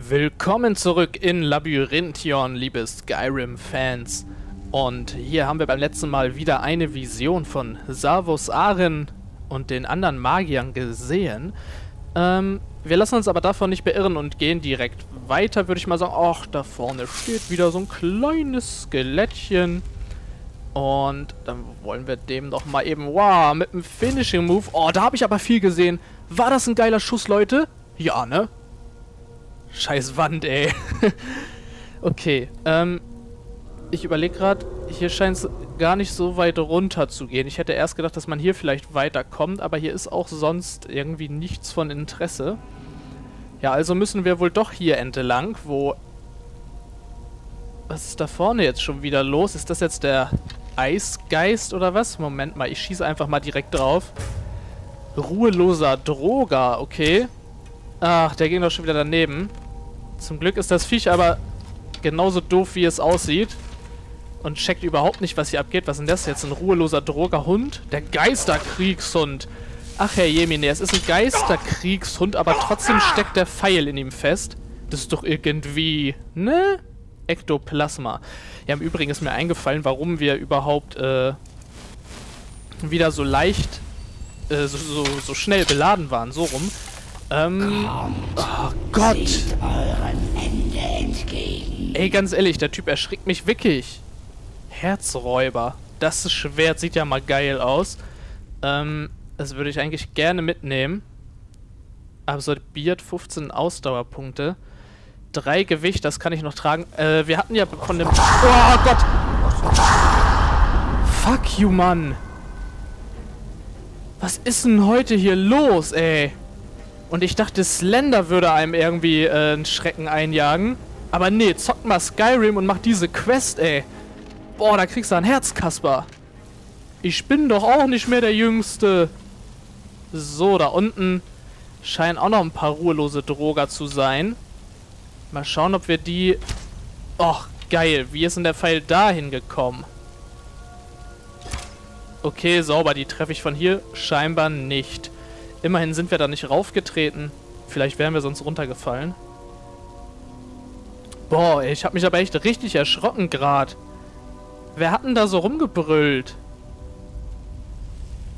Willkommen zurück in Labyrinthion, liebe Skyrim-Fans. Und hier haben wir beim letzten Mal wieder eine Vision von Savos Aren und den anderen Magiern gesehen. Ähm, wir lassen uns aber davon nicht beirren und gehen direkt weiter, würde ich mal sagen. Ach, da vorne steht wieder so ein kleines Skelettchen. Und dann wollen wir dem doch mal eben, wow, mit einem Finishing Move. Oh, da habe ich aber viel gesehen. War das ein geiler Schuss, Leute? Ja, ne? Scheiß Wand, ey. okay, ähm, ich überlege gerade, hier scheint es gar nicht so weit runter zu gehen. Ich hätte erst gedacht, dass man hier vielleicht weiterkommt, aber hier ist auch sonst irgendwie nichts von Interesse. Ja, also müssen wir wohl doch hier entlang, wo... Was ist da vorne jetzt schon wieder los? Ist das jetzt der Eisgeist oder was? Moment mal, ich schieße einfach mal direkt drauf. Ruheloser Droger, okay. Ach, der ging doch schon wieder daneben. Zum Glück ist das Viech aber genauso doof, wie es aussieht. Und checkt überhaupt nicht, was hier abgeht. Was ist denn das jetzt? Ein ruheloser Drogerhund? Der Geisterkriegshund. Ach, Herr Jemine, es ist ein Geisterkriegshund, aber trotzdem steckt der Pfeil in ihm fest. Das ist doch irgendwie... Ne? Ektoplasma. Ja, im Übrigen ist mir eingefallen, warum wir überhaupt äh, wieder so leicht, äh, so, so, so schnell beladen waren. So rum. Ähm, oh Gott. Ey, ganz ehrlich, der Typ erschrickt mich wirklich. Herzräuber. Das Schwert sieht ja mal geil aus. Ähm, das würde ich eigentlich gerne mitnehmen. Absorbiert 15 Ausdauerpunkte. Drei Gewicht, das kann ich noch tragen. Äh, wir hatten ja von dem... Oh Gott! Fuck you, Mann! Was ist denn heute hier los, ey? Und ich dachte, Slender würde einem irgendwie äh, einen Schrecken einjagen. Aber nee, zockt mal Skyrim und macht diese Quest, ey. Boah, da kriegst du ein Herz, Kasper. Ich bin doch auch nicht mehr der Jüngste. So, da unten scheinen auch noch ein paar ruhelose Droger zu sein. Mal schauen, ob wir die... Och, geil. Wie ist denn der Pfeil dahin gekommen? Okay, sauber. Die treffe ich von hier scheinbar nicht. Immerhin sind wir da nicht raufgetreten. Vielleicht wären wir sonst runtergefallen. Boah, ich habe mich aber echt richtig erschrocken gerade. Wer hat denn da so rumgebrüllt?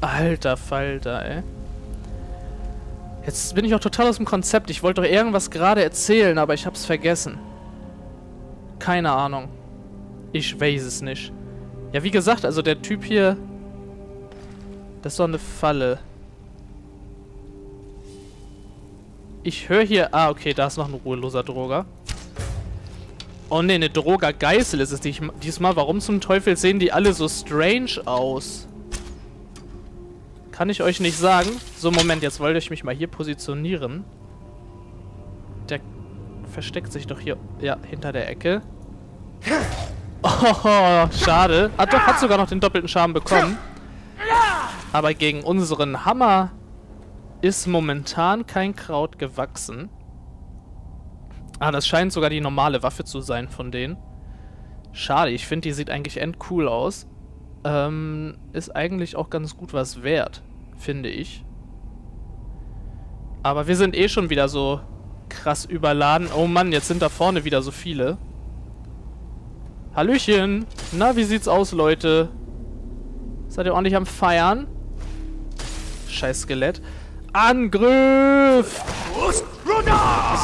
Alter Falter, ey. Jetzt bin ich auch total aus dem Konzept. Ich wollte doch irgendwas gerade erzählen, aber ich hab's vergessen. Keine Ahnung. Ich weiß es nicht. Ja, wie gesagt, also der Typ hier... Das ist doch eine Falle. Ich höre hier... Ah, okay, da ist noch ein ruheloser Droger. Oh ne, eine Droger-Geißel ist es diesmal. Warum zum Teufel sehen die alle so strange aus? Kann ich euch nicht sagen. So, Moment, jetzt wollte ich mich mal hier positionieren. Der versteckt sich doch hier, ja, hinter der Ecke. Oh, schade. Ah, doch, hat sogar noch den doppelten Schaden bekommen. Aber gegen unseren Hammer ist momentan kein Kraut gewachsen. Ah, das scheint sogar die normale Waffe zu sein von denen. Schade, ich finde, die sieht eigentlich endcool aus. Ähm, ist eigentlich auch ganz gut was wert, finde ich. Aber wir sind eh schon wieder so krass überladen. Oh Mann, jetzt sind da vorne wieder so viele. Hallöchen! Na, wie sieht's aus, Leute? Seid ihr ordentlich am Feiern? Scheiß Skelett. Angriff!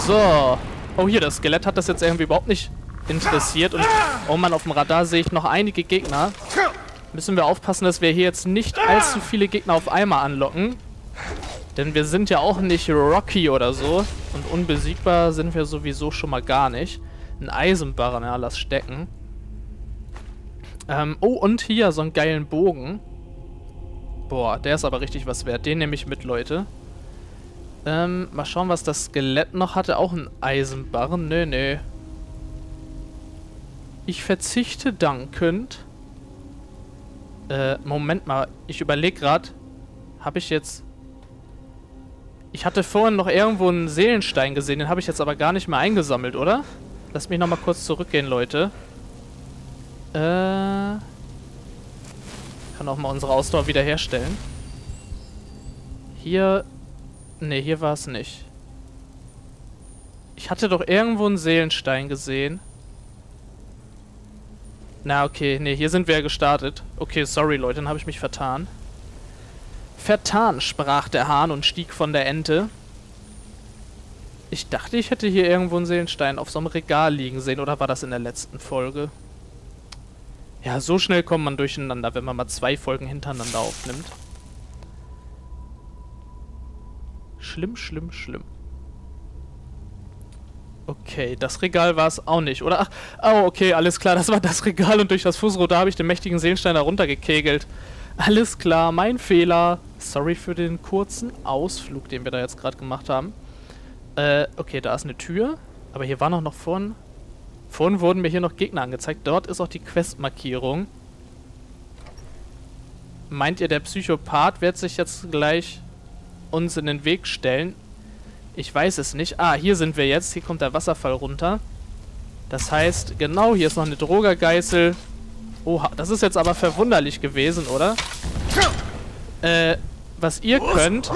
So. Oh, hier, das Skelett hat das jetzt irgendwie überhaupt nicht interessiert. Und, oh Mann, auf dem Radar sehe ich noch einige Gegner. Müssen wir aufpassen, dass wir hier jetzt nicht allzu viele Gegner auf einmal anlocken. Denn wir sind ja auch nicht Rocky oder so. Und unbesiegbar sind wir sowieso schon mal gar nicht. Ein Eisenbarren, ja, lass stecken. Ähm, oh, und hier so einen geilen Bogen. Boah, der ist aber richtig was wert. Den nehme ich mit, Leute. Ähm, mal schauen, was das Skelett noch hatte. Auch ein Eisenbarren? Nö, nö. Ich verzichte dankend. Äh, Moment mal. Ich überlege gerade. Habe ich jetzt... Ich hatte vorhin noch irgendwo einen Seelenstein gesehen. Den habe ich jetzt aber gar nicht mehr eingesammelt, oder? Lass mich nochmal kurz zurückgehen, Leute. Äh... Kann auch mal unsere Ausdauer wiederherstellen. Hier Ne, hier war es nicht. Ich hatte doch irgendwo einen Seelenstein gesehen. Na, okay. Nee, hier sind wir ja gestartet. Okay, sorry, Leute, dann habe ich mich vertan. Vertan, sprach der Hahn und stieg von der Ente. Ich dachte, ich hätte hier irgendwo einen Seelenstein auf so einem Regal liegen sehen. Oder war das in der letzten Folge? Ja, so schnell kommt man durcheinander, wenn man mal zwei Folgen hintereinander aufnimmt. Schlimm, schlimm, schlimm. Okay, das Regal war es auch nicht, oder? Ach, oh, okay, alles klar, das war das Regal und durch das Fußrohr, da habe ich den mächtigen Seelenstein da runtergekegelt. Alles klar, mein Fehler. Sorry für den kurzen Ausflug, den wir da jetzt gerade gemacht haben. Äh, okay, da ist eine Tür. Aber hier war noch noch vorhin... Vorhin wurden mir hier noch Gegner angezeigt. Dort ist auch die Questmarkierung. Meint ihr, der Psychopath wird sich jetzt gleich uns in den Weg stellen? Ich weiß es nicht. Ah, hier sind wir jetzt. Hier kommt der Wasserfall runter. Das heißt, genau, hier ist noch eine Drogergeißel. Oha, das ist jetzt aber verwunderlich gewesen, oder? Äh, was ihr könnt,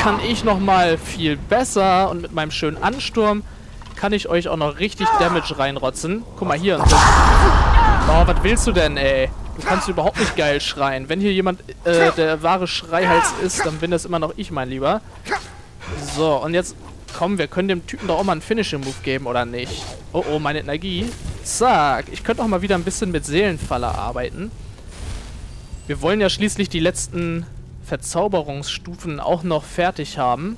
kann ich nochmal viel besser. Und mit meinem schönen Ansturm kann ich euch auch noch richtig Damage reinrotzen. Guck mal hier. Oh, was willst du denn, ey? Du kannst überhaupt nicht geil schreien. Wenn hier jemand äh, der wahre Schreihals ist, dann bin das immer noch ich, mein Lieber. So, und jetzt, komm, wir können dem Typen doch auch mal einen Finishing-Move geben, oder nicht? Oh, oh, meine Energie. Zack. Ich könnte auch mal wieder ein bisschen mit Seelenfaller arbeiten. Wir wollen ja schließlich die letzten Verzauberungsstufen auch noch fertig haben.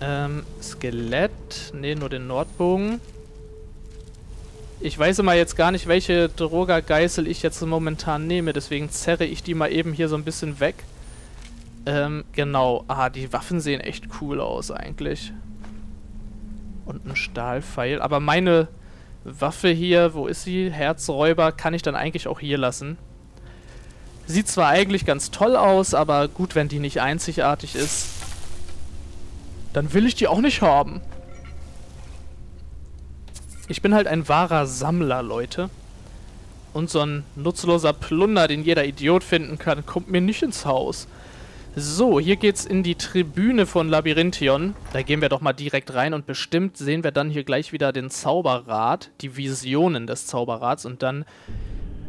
Ähm, Skelett. Ne, nur den Nordbogen. Ich weiß immer jetzt gar nicht, welche Droger-Geißel ich jetzt momentan nehme. Deswegen zerre ich die mal eben hier so ein bisschen weg. Ähm, genau. Ah, die Waffen sehen echt cool aus eigentlich. Und ein Stahlpfeil. Aber meine Waffe hier, wo ist sie? Herzräuber, kann ich dann eigentlich auch hier lassen. Sieht zwar eigentlich ganz toll aus, aber gut, wenn die nicht einzigartig ist, dann will ich die auch nicht haben. Ich bin halt ein wahrer Sammler, Leute. Und so ein nutzloser Plunder, den jeder Idiot finden kann, kommt mir nicht ins Haus. So, hier geht's in die Tribüne von Labyrinthion. Da gehen wir doch mal direkt rein und bestimmt sehen wir dann hier gleich wieder den Zauberrat, die Visionen des Zauberrats und dann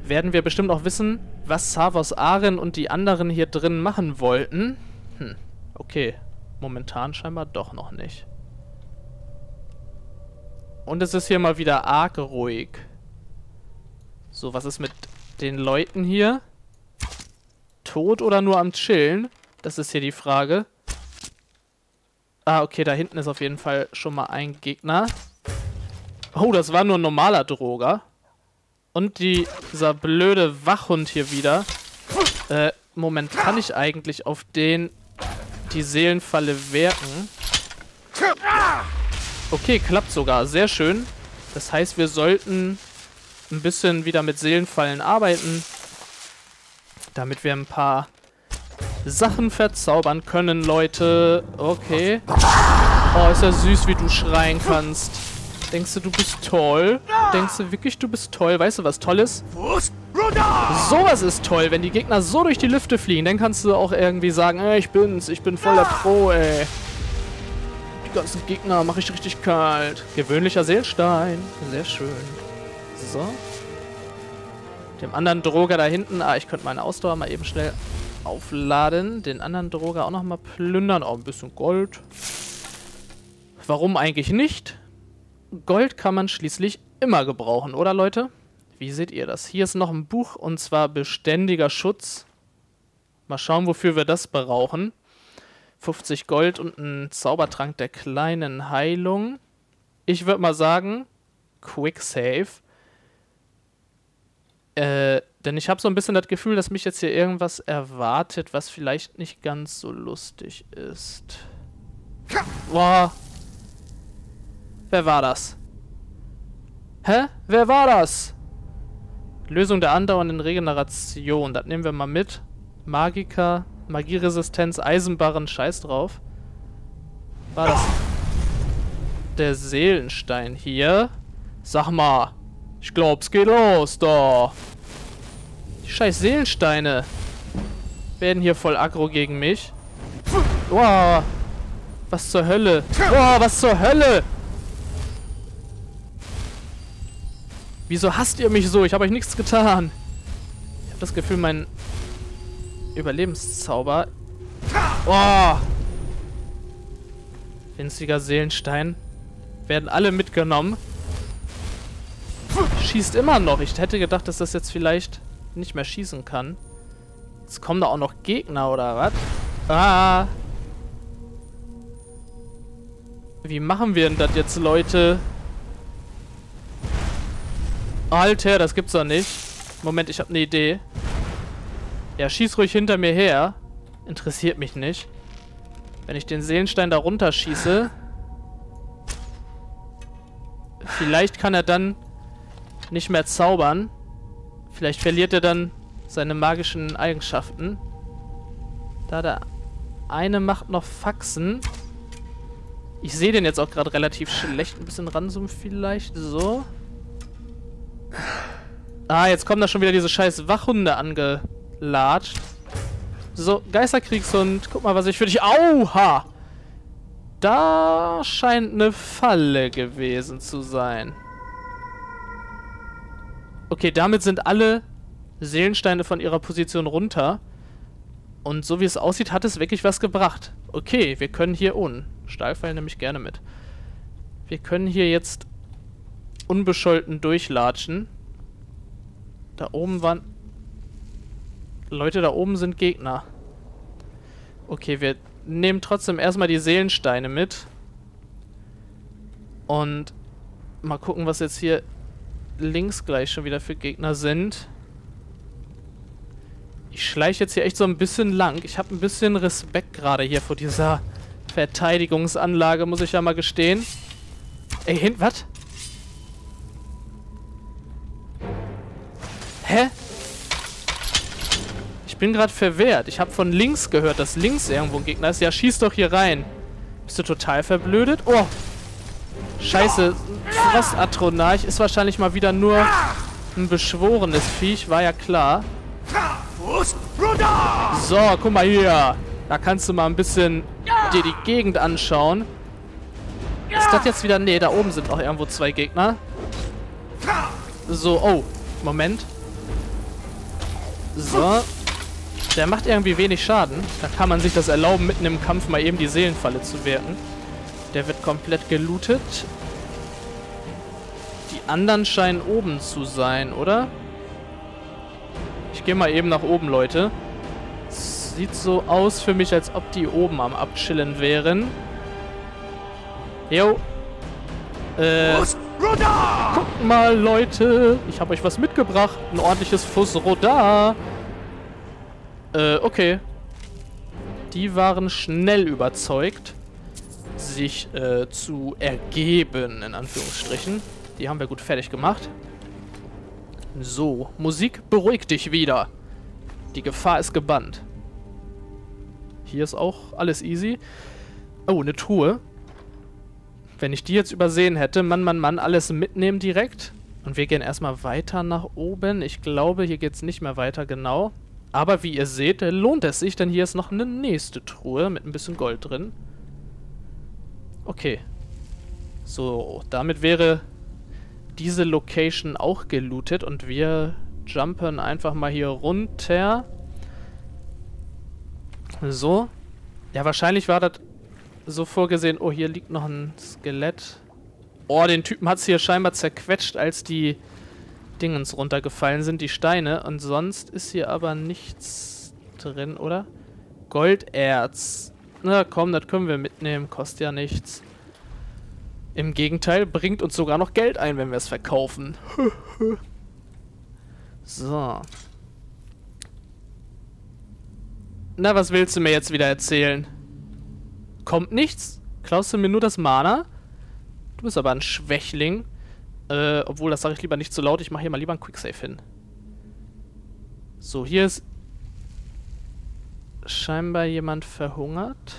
werden wir bestimmt auch wissen, was Savos Aren und die anderen hier drin machen wollten. Hm, okay. Momentan scheinbar doch noch nicht. Und es ist hier mal wieder arg ruhig. So, was ist mit den Leuten hier? Tot oder nur am Chillen? Das ist hier die Frage. Ah, okay, da hinten ist auf jeden Fall schon mal ein Gegner. Oh, das war nur ein normaler Droger. Und die, dieser blöde Wachhund hier wieder. Äh, Moment, kann ich eigentlich auf den die Seelenfalle werken? Okay, klappt sogar. Sehr schön. Das heißt, wir sollten ein bisschen wieder mit Seelenfallen arbeiten. Damit wir ein paar Sachen verzaubern können, Leute. Okay. Oh, ist ja süß, wie du schreien kannst. Denkst du, du bist toll? Denkst du wirklich, du bist toll? Weißt du, was toll ist? Sowas ist toll, wenn die Gegner so durch die Lüfte fliegen. Dann kannst du auch irgendwie sagen, ey, ich bin's, ich bin voller Pro, ey. Ganzen Gegner mache ich richtig kalt. Gewöhnlicher Seelstein. Sehr schön. So. Dem anderen Droger da hinten. Ah, ich könnte meine Ausdauer mal eben schnell aufladen. Den anderen Droger auch nochmal plündern. Auch ein bisschen Gold. Warum eigentlich nicht? Gold kann man schließlich immer gebrauchen, oder Leute? Wie seht ihr das? Hier ist noch ein Buch und zwar beständiger Schutz. Mal schauen, wofür wir das brauchen. 50 Gold und ein Zaubertrank der kleinen Heilung. Ich würde mal sagen, Quick Save. Äh, denn ich habe so ein bisschen das Gefühl, dass mich jetzt hier irgendwas erwartet, was vielleicht nicht ganz so lustig ist. Boah. Wer war das? Hä? Wer war das? Lösung der andauernden Regeneration. Das nehmen wir mal mit. Magiker, Magieresistenz, Eisenbarren, scheiß drauf. War das der Seelenstein hier? Sag mal. Ich glaub's geht los, da. Die scheiß Seelensteine werden hier voll aggro gegen mich. Wow. Was zur Hölle? Boah, was zur Hölle? Wieso hasst ihr mich so? Ich habe euch nichts getan. Ich habe das Gefühl, mein Überlebenszauber... Oh! Winziger Seelenstein. Werden alle mitgenommen. Schießt immer noch. Ich hätte gedacht, dass das jetzt vielleicht nicht mehr schießen kann. Jetzt kommen da auch noch Gegner, oder was? Ah! Wie machen wir denn das jetzt, Leute? Alter, das gibt's doch nicht. Moment, ich habe eine Idee. Ja, schieß ruhig hinter mir her. Interessiert mich nicht. Wenn ich den Seelenstein da runterschieße... Vielleicht kann er dann nicht mehr zaubern. Vielleicht verliert er dann seine magischen Eigenschaften. Da der eine macht noch Faxen. Ich sehe den jetzt auch gerade relativ schlecht. Ein bisschen ranzoomen vielleicht. So. Ah, jetzt kommen da schon wieder diese scheiß Wachhunde angelatscht. So, Geisterkriegshund. Guck mal, was ich für dich... Auha! Da scheint eine Falle gewesen zu sein. Okay, damit sind alle Seelensteine von ihrer Position runter. Und so wie es aussieht, hat es wirklich was gebracht. Okay, wir können hier... Oh, Stahlpfeil nehme ich gerne mit. Wir können hier jetzt unbescholten durchlatschen. Da oben waren... Leute, da oben sind Gegner. Okay, wir nehmen trotzdem erstmal die Seelensteine mit. Und mal gucken, was jetzt hier links gleich schon wieder für Gegner sind. Ich schleiche jetzt hier echt so ein bisschen lang. Ich habe ein bisschen Respekt gerade hier vor dieser Verteidigungsanlage, muss ich ja mal gestehen. Ey, hin, was? Hä? Ich bin gerade verwehrt. Ich habe von links gehört, dass links irgendwo ein Gegner ist. Ja, schieß doch hier rein. Bist du total verblödet? Oh. Scheiße. Frostatronarch ist wahrscheinlich mal wieder nur ein beschworenes Viech. War ja klar. So, guck mal hier. Da kannst du mal ein bisschen dir die Gegend anschauen. Ist das jetzt wieder... Nee, da oben sind auch irgendwo zwei Gegner. So, oh. Moment. So. Der macht irgendwie wenig Schaden. Da kann man sich das erlauben, mitten im Kampf mal eben die Seelenfalle zu wirken. Der wird komplett gelootet. Die anderen scheinen oben zu sein, oder? Ich gehe mal eben nach oben, Leute. Sieht so aus für mich, als ob die oben am Abchillen wären. Jo. Äh, guckt mal, Leute. Ich habe euch was mitgebracht. Ein ordentliches Fuss Rodar. Äh, okay. Die waren schnell überzeugt, sich äh, zu ergeben, in Anführungsstrichen. Die haben wir gut fertig gemacht. So, Musik beruhigt dich wieder. Die Gefahr ist gebannt. Hier ist auch alles easy. Oh, eine Truhe. Wenn ich die jetzt übersehen hätte, Mann, Mann, Mann, alles mitnehmen direkt. Und wir gehen erstmal weiter nach oben. Ich glaube, hier geht es nicht mehr weiter, genau. Aber wie ihr seht, lohnt es sich, denn hier ist noch eine nächste Truhe mit ein bisschen Gold drin. Okay. So, damit wäre diese Location auch gelootet und wir jumpen einfach mal hier runter. So. Ja, wahrscheinlich war das so vorgesehen. Oh, hier liegt noch ein Skelett. Oh, den Typen hat es hier scheinbar zerquetscht, als die Dingens runtergefallen sind, die Steine. Und sonst ist hier aber nichts drin, oder? Golderz. Na komm, das können wir mitnehmen. Kostet ja nichts. Im Gegenteil, bringt uns sogar noch Geld ein, wenn wir es verkaufen. so. Na, was willst du mir jetzt wieder erzählen? Kommt nichts? Klaust du mir nur das Mana? Du bist aber ein Schwächling. Äh, obwohl, das sage ich lieber nicht zu laut. Ich mache hier mal lieber einen Quicksave hin. So, hier ist scheinbar jemand verhungert.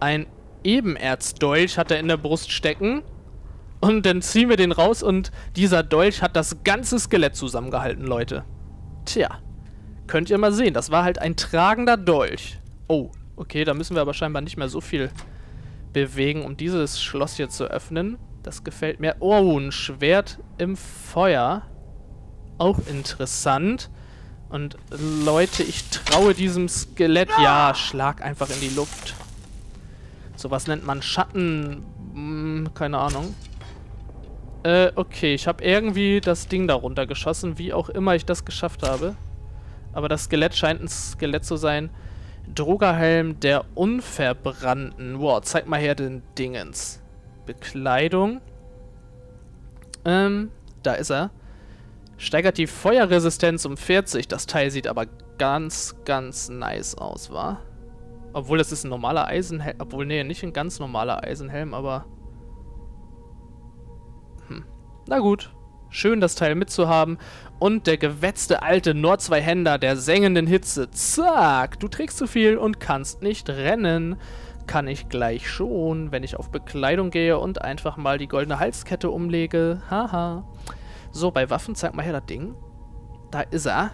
Ein Ebenerzdolch hat er in der Brust stecken. Und dann ziehen wir den raus und dieser Dolch hat das ganze Skelett zusammengehalten, Leute. Tja. Könnt ihr mal sehen, das war halt ein tragender Dolch. Oh, Okay, da müssen wir aber scheinbar nicht mehr so viel bewegen, um dieses Schloss hier zu öffnen. Das gefällt mir. Oh, ein Schwert im Feuer. Auch interessant. Und Leute, ich traue diesem Skelett. Ja, schlag einfach in die Luft. So was nennt man Schatten. Hm, keine Ahnung. Äh, okay, ich habe irgendwie das Ding darunter geschossen, wie auch immer ich das geschafft habe. Aber das Skelett scheint ein Skelett zu sein. Drogerhelm der Unverbrannten. Wow, zeig mal her den Dingens. Bekleidung. Ähm, da ist er. Steigert die Feuerresistenz um 40. Das Teil sieht aber ganz, ganz nice aus, wa? Obwohl, das ist ein normaler Eisenhelm. Obwohl, nee, nicht ein ganz normaler Eisenhelm, aber... Hm. Na gut. Schön, das Teil mitzuhaben. Und der gewetzte alte Nord-2-Händer der sengenden Hitze. Zack, du trägst zu viel und kannst nicht rennen. Kann ich gleich schon, wenn ich auf Bekleidung gehe und einfach mal die goldene Halskette umlege. Haha. So, bei Waffen, zeig mal her das Ding. Da ist er.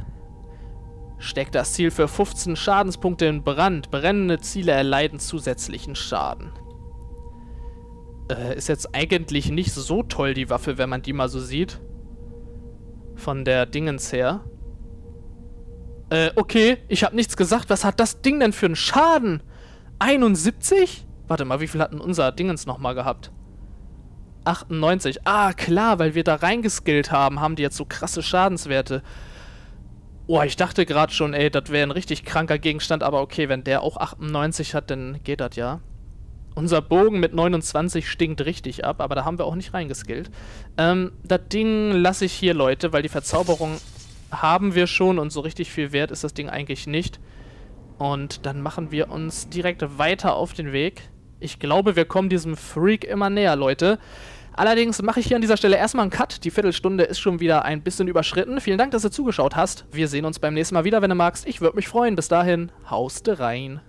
Steckt das Ziel für 15 Schadenspunkte in Brand. Brennende Ziele erleiden zusätzlichen Schaden. Äh, ist jetzt eigentlich nicht so toll, die Waffe, wenn man die mal so sieht von der Dingens her. Äh, okay, ich habe nichts gesagt. Was hat das Ding denn für einen Schaden? 71? Warte mal, wie viel hatten unser Dingens nochmal gehabt? 98. Ah, klar, weil wir da reingeskillt haben, haben die jetzt so krasse Schadenswerte. Oh, ich dachte gerade schon, ey, das wäre ein richtig kranker Gegenstand, aber okay, wenn der auch 98 hat, dann geht das ja. Unser Bogen mit 29 stinkt richtig ab, aber da haben wir auch nicht reingeskillt. Ähm, das Ding lasse ich hier, Leute, weil die Verzauberung haben wir schon und so richtig viel wert ist das Ding eigentlich nicht. Und dann machen wir uns direkt weiter auf den Weg. Ich glaube, wir kommen diesem Freak immer näher, Leute. Allerdings mache ich hier an dieser Stelle erstmal einen Cut. Die Viertelstunde ist schon wieder ein bisschen überschritten. Vielen Dank, dass du zugeschaut hast. Wir sehen uns beim nächsten Mal wieder, wenn du magst. Ich würde mich freuen. Bis dahin, hauste rein.